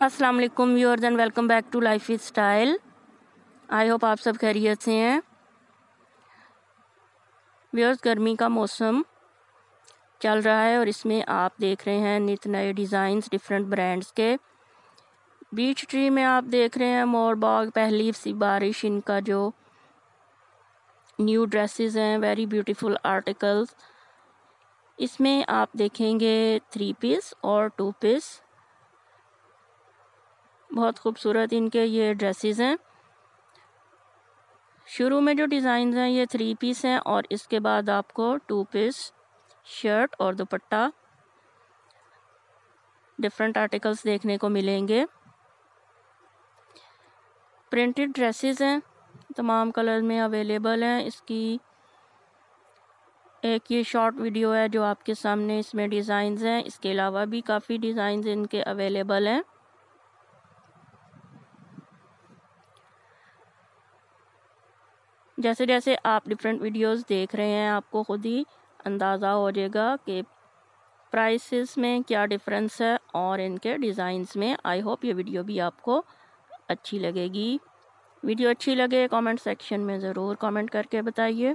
अस्सलाम वालेकुम viewers and welcome back to lifestyle I hope आप सब खैरियत से हैं। व्यूअर्स गर्मी का मौसम चल रहा है और इसमें आप देख रहे हैं नित नए डिज़ाइंस डिफरेंट ब्रांड्स के। बीच ट्री में आप देख रहे हैं मोर बाग पहली सी बारिश, इनका जो न्यू ड्रेसेस हैं वेरी ब्यूटीफुल आर्टिकल्स इसमें आप देखेंगे थ्री पीस और टू पीस बहुत खूबसूरत इनके ये ड्रेसेस हैं। शुरू में जो डिज़ाइन हैं, ये थ्री पीस हैं और इसके बाद आपको टू पीस शर्ट और दुपट्टा। डिफरेंट आर्टिकल्स देखने को मिलेंगे। प्रिंटेड ड्रेसेस हैं, तमाम कलर में अवेलेबल हैं। इसकी एक ये शॉर्ट वीडियो है जो आपके सामने इसमें डिज़ाइंस हैं। इसके अलावा भी काफ़ी डिज़ाइंस इनके अवेलेबल हैं। जैसे जैसे आप डिफरेंट वीडियोस देख रहे हैं, आपको ख़ुद ही अंदाज़ा हो जाएगा कि प्राइसेस में क्या डिफरेंस है और इनके डिज़ाइंस में। आई होप ये वीडियो भी आपको अच्छी लगेगी। वीडियो अच्छी लगे कमेंट सेक्शन में ज़रूर कमेंट करके बताइए।